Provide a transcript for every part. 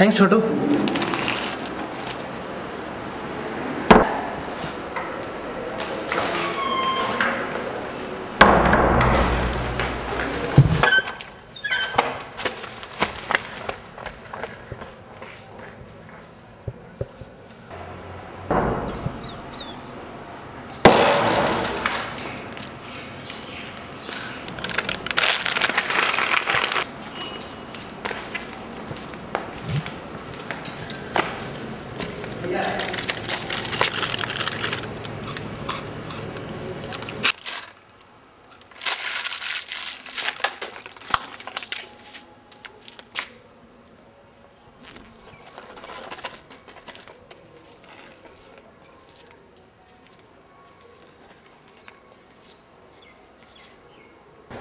Thanks छोटू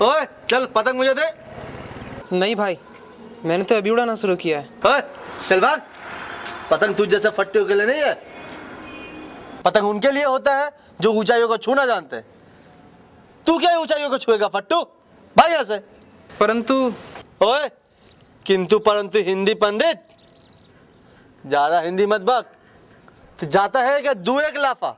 ओए चल पतंग मुझे दे। नहीं भाई मैंने तो अभी उड़ाना शुरू किया है। ओए चल भाग। पतंग तुझ जैसे फट्टियों के लिए नहीं है। पतंग उनके लिए होता है जो ऊंचाइयों को छूना जानते। हैं तू क्या ऊंचाइयों को छुएगा फट्टू? भाई यहाँ से। परंतु ओए किंतु परंतु हिंदी पंडित ज़्यादा हिंदी मत बक। तो जाता है क्या दू एक लाफा?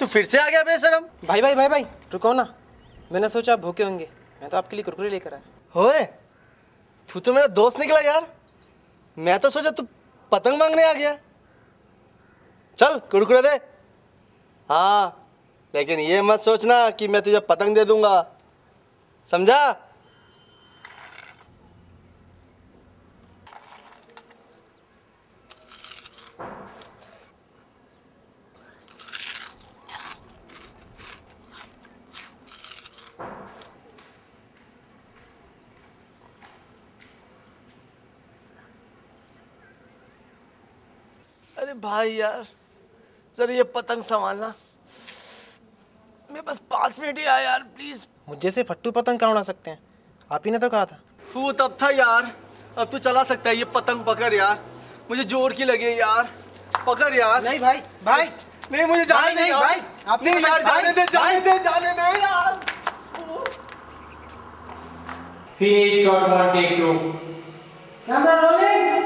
तू फिर से आ गया बेशरम। भाई भाई भाई भाई रुको ना। मैंने सोचा आप भूखे होंगे। मैं तो आपके लिए कुरकुरे लेकर आया। होए तू तो मेरा दोस्त निकला यार। मैं तो सोचा तू पतंग मांगने आ गया। चल कुरकुरे दे। हाँ लेकिन ये मत सोचना कि मैं तुझे पतंग दे दूँगा। समझा? अरे भाई यार सर ये पतंग संभालना। मैं बस पाँच मिनट ही आया यार प्लीज़ मुझे से फट्टू पतंग कहाँ उड़ा सकते हैं? आप ही ने तो कहा था। वो तब था यार अब तू चला सकता है ये पतंग पकड़ यार। मुझे ज़ोर की लगे यार पकड़ यार। नहीं भाई भाई। नहीं मुझे जाने भाई, दे नहीं, भाई, आप नहीं यार भाई, जाने दे जाने दे जाने दे यार। Scene shot one, take two. Camera rolling.